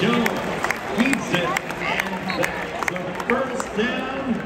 Jones keeps it, and that's the first down.